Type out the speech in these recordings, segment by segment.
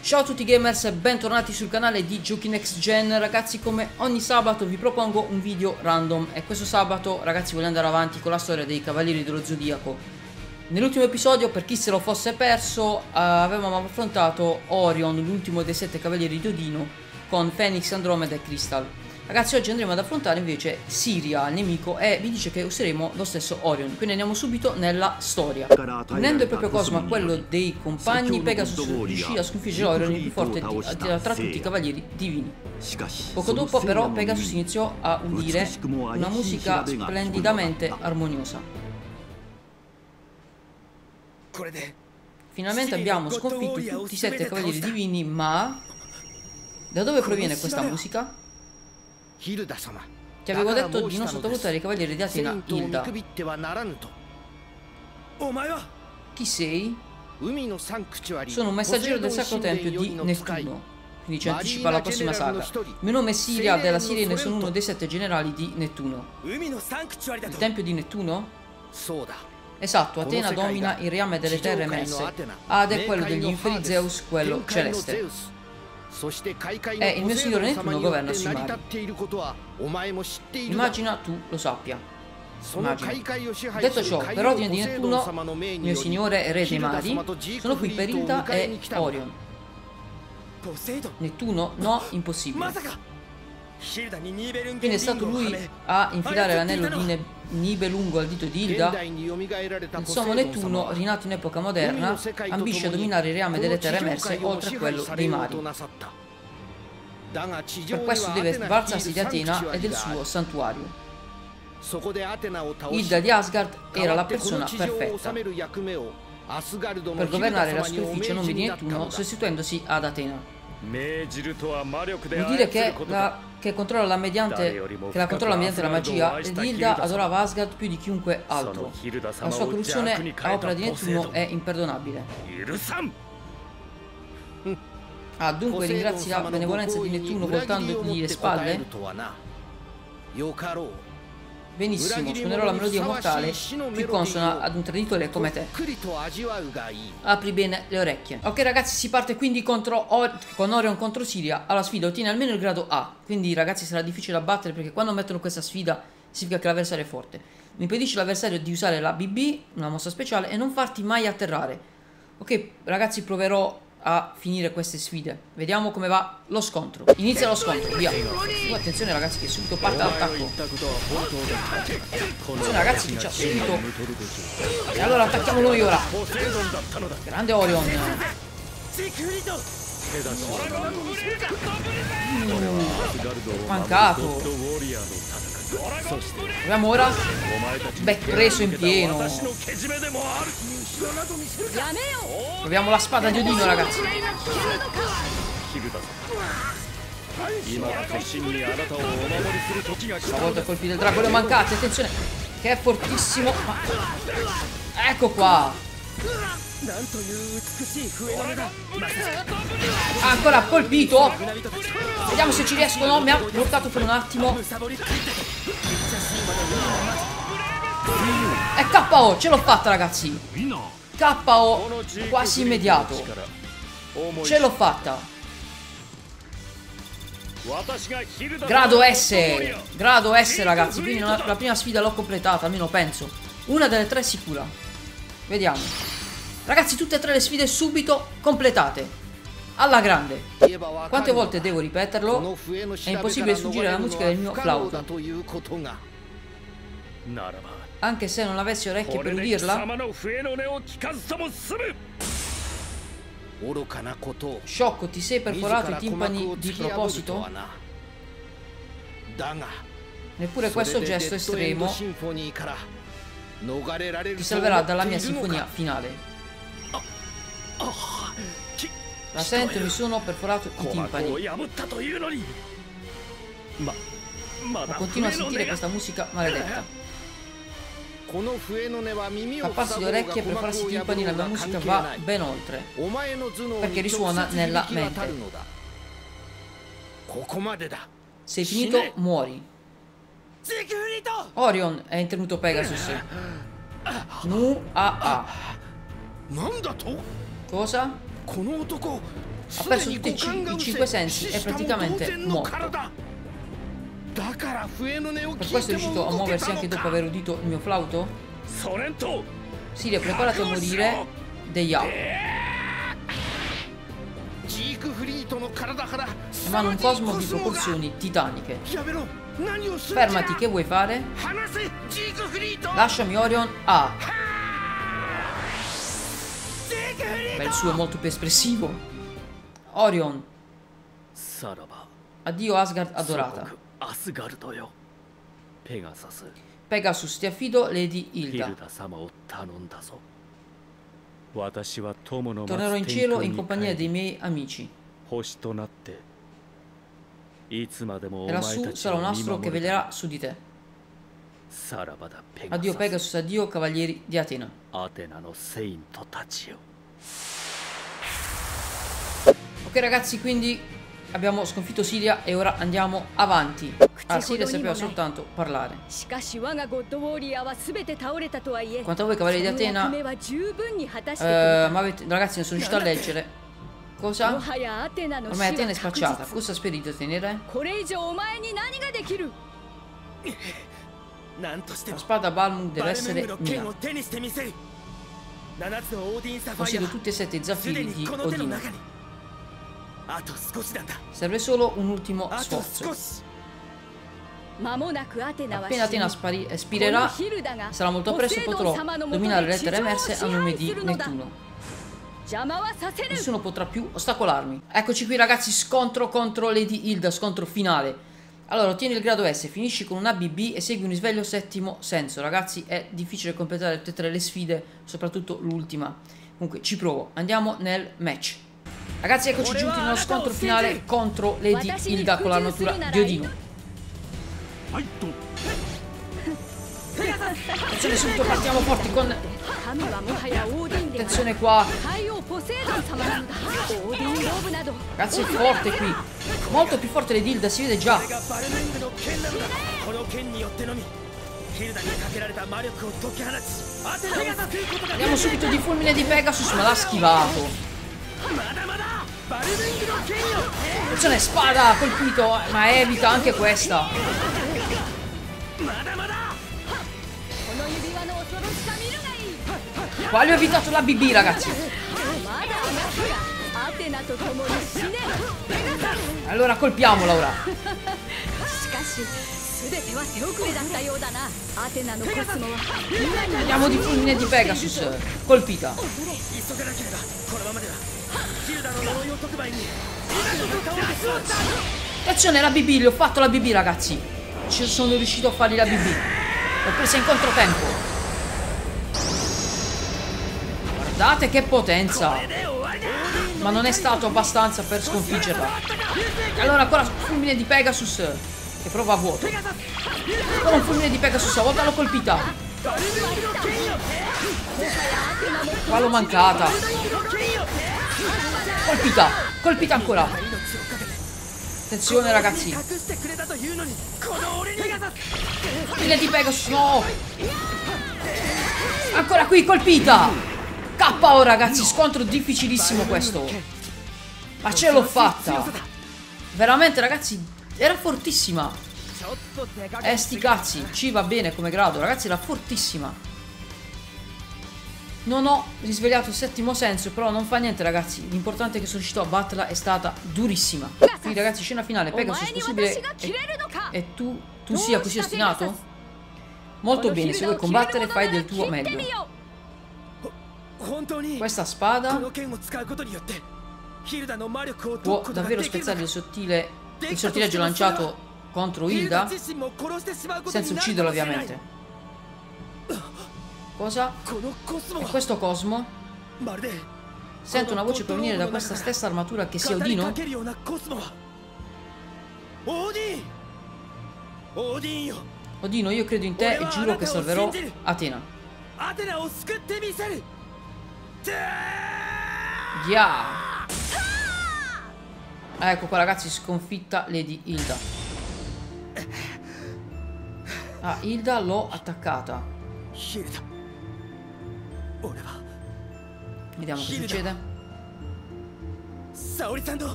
Ciao a tutti gamers e bentornati sul canale di Giochi Next Gen. Ragazzi come ogni sabato vi propongo un video random. E questo sabato ragazzi voglio andare avanti con la storia dei Cavalieri dello Zodiaco. Nell'ultimo episodio per chi se lo fosse perso eh, avevamo affrontato Orion, l'ultimo dei sette Cavalieri di Odino Con Phoenix, Andromeda e Crystal Ragazzi oggi andremo ad affrontare invece Siria, il nemico, e vi dice che useremo lo stesso Orion, quindi andiamo subito nella storia. Unendo il proprio Cosmo a quello dei compagni, Pegasus riuscì a sconfiggere Orion, il più forte tra tutti i cavalieri divini. Poco dopo però Pegasus iniziò a udire una musica splendidamente armoniosa. Finalmente abbiamo sconfitto tutti i sette cavalieri divini, ma... Da dove proviene questa musica? Ti avevo detto di non sottovalutare i cavalieri di Atena, Hilda. Chi sei? Sono un messaggero del sacro tempio di Nettuno. Quindi ci anticipa la prossima saga. Il mio nome è Siria della Sirene, sono uno dei sette generali di Nettuno. Il tempio di Nettuno? Esatto, Atena domina il reame delle terre messe. Ad ah, è quello degli inferi Zeus, quello celeste. È il mio signore Nettuno governa sui mari. Immagina tu lo sappia. Immagino. Detto ciò, per ordine di Nettuno, mio signore re dei mari, sono qui per Hilda e Orion. Nettuno? No, impossibile. Quindi è stato lui a infilare l'anello di Nettuno. Nibelungo al dito di Hilda. Insomma, Nettuno, rinato in epoca moderna, ambisce a dominare il reame delle terre emerse oltre a quello dei mari. Per questo deve sbalzarsi di Atena e del suo santuario. Hilda di Asgard era la persona perfetta per governare la superficie a nome di Nettuno sostituendosi ad Atena. Vuol dire che, la, che controlla la mediante, che la controlla mediante la magia, ed Hilda adorava Asgard più di chiunque altro. La sua corruzione a opera di Nettuno è imperdonabile. Ah, dunque ringrazi la benevolenza di Nettuno voltandogli le spalle? Benissimo, suonerò la melodia mortale più consona ad un traditore come te. Apri bene le orecchie. Ok ragazzi, si parte quindi Or con Orion contro Siria. Alla sfida ottiene almeno il grado A. Quindi ragazzi sarà difficile da battere perché quando mettono questa sfida significa che l'avversario è forte. Mi impedisce l'avversario di usare la BB, una mossa speciale, e non farti mai atterrare. Ok ragazzi, proverò a finire queste sfide. Vediamo come va lo scontro. Inizia lo scontro, via. Uh, attenzione ragazzi che subito parte l'attacco. Attenzione ragazzi che c'ha subito. E allora attacchiamo noi ora. Grande Orion. Mancato. Abbiamo ora Beh, preso in pieno. Proviamo la spada di Odino ragazzi. Stavolta colpito il drago le mancate Attenzione Che è fortissimo Ecco qua. Ancora colpito! Vediamo se ci riesco no Mi ha bloccato per un attimo. E KO Ce l'ho fatta ragazzi. KO quasi immediato. Ce l'ho fatta. Grado S. Grado S ragazzi. Quindi la prima sfida l'ho completata Almeno penso. Una delle tre sicura. Vediamo. Ragazzi, tutte e tre le sfide subito completate. Alla grande. Quante volte devo ripeterlo? È impossibile sfuggire alla musica del mio flauto. Anche se non avessi orecchie per udirla. Sciocco, ti sei perforato i timpani di proposito? Neppure questo gesto estremo ti salverà dalla mia sinfonia finale. La sento, mi sono perforato i timpani. Ma, ma continuo a sentire questa musica maledetta. A passo le orecchie e perforarsi i timpani mia musica va ben oltre, perché risuona nella mente. Sei finito, muori. Orion è intervenuto Pegasus. Nu a a. Cosa? Ha perso tutti i, i cinque sensi e praticamente morto. Per questo è riuscito a muoversi anche dopo aver udito il mio flauto? Siria, preparati a morire degli Yao. Emanano un cosmo di proporzioni titaniche. Fermati, che vuoi fare? Lasciami Orion A ma il suo è molto più espressivo. Orion. Addio Asgard adorata. Pegasus, ti affido Lady Hilda. Tornerò in cielo in compagnia dei miei amici. E lassù sarà un astro che velerà su di te. Addio Pegasus, addio cavalieri di Atena. Ok ragazzi, quindi abbiamo sconfitto Siria e ora andiamo avanti. Ah, Siria sapeva soltanto parlare. Quanto a voi cavalieri di Atena, eh, ma avete, ragazzi non sono riuscito a leggere. Cosa? Ormai Atena è spacciata. Cosa speri di ottenere? La spada Balmung deve essere mia. Possiedo tutti e sette zaffiri di Odino. Serve solo un ultimo sforzo. Appena Atena spari- espirerà, sarà molto presto potrò dominare le terre emerse a nome di Nettuno. Nessuno potrà più ostacolarmi. Eccoci qui ragazzi, scontro contro Lady Hilda, scontro finale. Allora, ottieni il grado S, finisci con una BB e segui un risveglio settimo senso. Ragazzi, è difficile completare tutte e tre le sfide, soprattutto l'ultima. Comunque, ci provo. Andiamo nel match. Ragazzi eccoci giunti in uno scontro finale contro Lady Hilda con l'armatura di Odino. Attenzione subito partiamo forti con Attenzione qua. Ragazzi è forte qui. Molto più forte Lady Hilda si vede già. Andiamo subito di fulmine di Pegasus ma l'ha schivato. Attenzione, spada, colpito, ma evita anche questa. Qua gli ho evitato la BB, ragazzi. Allora colpiamola ora. Andiamo di fulmine di Pegasus. Colpita. Attenzione, la BB, gli ho fatto la BB, ragazzi. Ci sono riuscito a fargli la BB. L'ho presa in controtempo. Guardate che potenza. Ma non è stato abbastanza per sconfiggerla. Allora ancora fulmine di Pegasus. Che prova a vuoto. Ancora un fulmine di Pegasus, a volta l'ho colpita. Qua l'ho mancata. Colpita! Colpita ancora! Attenzione ragazzi! Mille di Pegasus! No! Ancora qui, colpita! KO ragazzi, scontro difficilissimo questo! Ma ce l'ho fatta! Veramente ragazzi, era fortissima! Eh sti cazzi, ci va bene come grado, ragazzi, era fortissima! Non ho risvegliato il settimo senso, però non fa niente ragazzi. L'importante è che suscitò batterla è stata durissima. Quindi ragazzi, scena finale. Pegasus, possibile e, e tu, tu sia così ostinato? Molto bene, se vuoi combattere fai del tuo meglio. Questa spada può davvero spezzare il sottile il sortileggio lanciato contro Hilda senza ucciderla ovviamente. Cosa? È questo Cosmo? Sento una voce provenire da questa stessa armatura che sia Odino? Odino, io credo in te e giuro che salverò Atena. Yeah! Ecco qua ragazzi, sconfitta Lady Hilda. Ah, Hilda l'ho attaccata. Hilda. Vediamo che succede.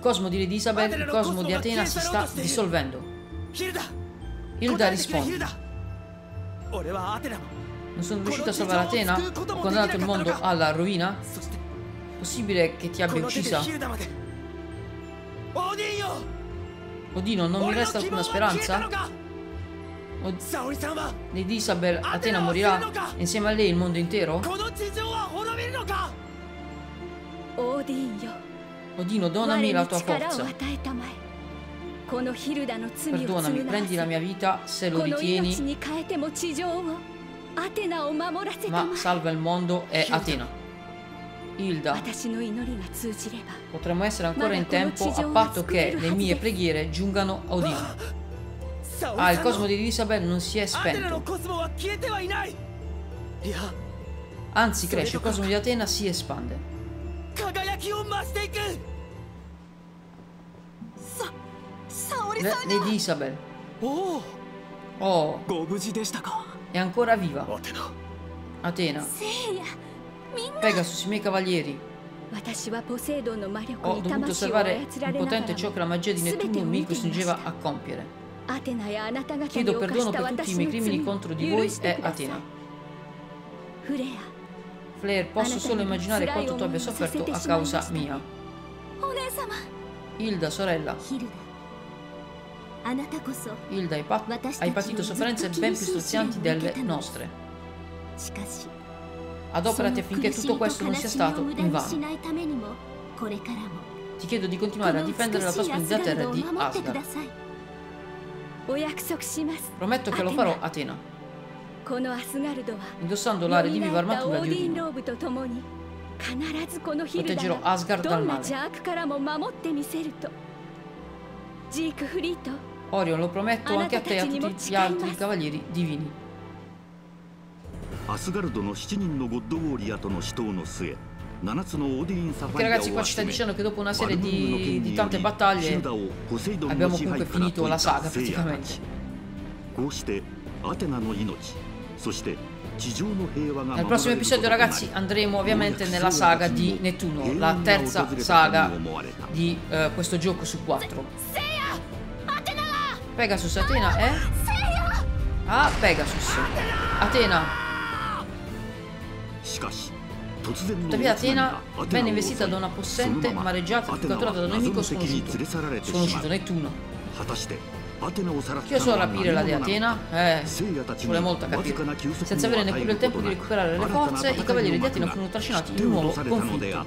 Cosmo di Elisabeth, Cosmo di Atena si sta dissolvendo. Hilda risponde. Non sono riuscito a salvare Atena? Ho condannato il mondo alla rovina? Possibile che ti abbia uccisa? Odino, non mi resta alcuna speranza? di Disabel, Atena morirà. insieme a lei il mondo intero? Odino, donami la tua forza. Perdonami, prendi la mia vita se lo ritieni. Ma salva il mondo è Atena. Hilda, potremmo essere ancora in tempo a patto che le mie preghiere giungano a Odino. Ah, il cosmo di Elisabeth non si è spento. Anzi, cresce, il cosmo di Atena si espande. Lady Isabel. Oh. oh. È ancora viva. Atena. Pegasus, i miei cavalieri. Ho dovuto osservare il potente ciò che la magia di Nettuno mi costringeva a compiere. Chiedo perdono per tutti i miei crimini contro di voi e Atena. Flair, posso solo immaginare quanto tu abbia sofferto a causa mia. Hilda, sorella. Hilda, hai, pat hai patito sofferenze ben più strazianti delle nostre. Adoperati affinché tutto questo non sia stato invano. Ti chiedo di continuare a difendere la tua splendida terra di Asgard. お約束します Prometto che lo farò, Atena, このアスガルドは indossando la 蘇 rediviva った armatura オー di ディン Odino. ローブと共に必ずこのヒルダ Proteggerò が Asgard ど dal んな male. 邪悪からも守ってみせるとジークフリート Orion, lo prometto anche a te e a tutti gli altri cavalieri divini. アスガルドの7人のゴッドウォリアとの死闘の末 7つのオーディン・サファ Che イア ragazzi を qua ci sta 集め dicendo che dopo una バ serie ルブルーの di, 剣 di によ tante り battaglie シルダをポセイドンの abbiamo 支配 comunque から finito 解 la いた saga 聖夜た praticamente. ちこうしてアテナの命そして地上の平和が Nel 守ら prossimo れること episodio となり ragazzi andremo ovviamente ようやく nella 聖夜 saga たち di にも Nettuno, 平 la 穏が terza 訪れたか saga に思われた di eh, questo gioco su 4. Pegasus, Atena, eh? Ah, Pegasus. Atena. しかし突然の Tuttavia 大津波が Atena アテナ venne を襲い investita da una possente そのまま mareggiata アテナは catturata da un 謎 nemico の敵に sconosciuto. 連れ去られてしまう Sconosciuto Nettuno. 果たしてアテナをさらった Chi osò のは rapire la 何 dea 者なのか Atena? Eh, 聖夜たち ci に vuole molto a わず capire. かな休息 Senza を avere 与え neppure る il こ tempo と di なく recuperare le 新たな forze, i 戦い cavalieri の di Atena 幕 furono が trascinati 切 in って un 落 nuovo とされたのであっ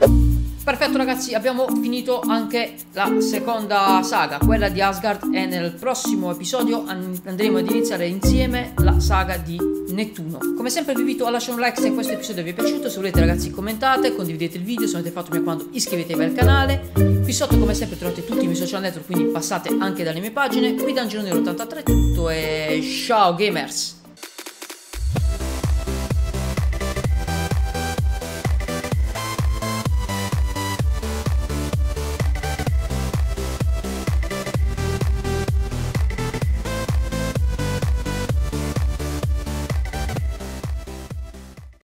conflitto. た Perfetto ragazzi, abbiamo finito anche la seconda saga, quella di Asgard e nel prossimo episodio an- andremo ad iniziare insieme la saga di Nettuno. Come sempre vi invito a lasciare un like se questo episodio vi è piaciuto, se volete ragazzi commentate, condividete il video, se non avete fatto mi raccomando iscrivetevi al canale. Qui sotto come sempre trovate tutti i miei social network, quindi passate anche dalle mie pagine. Qui da Angelo Nero 83 è tutto e ciao gamers!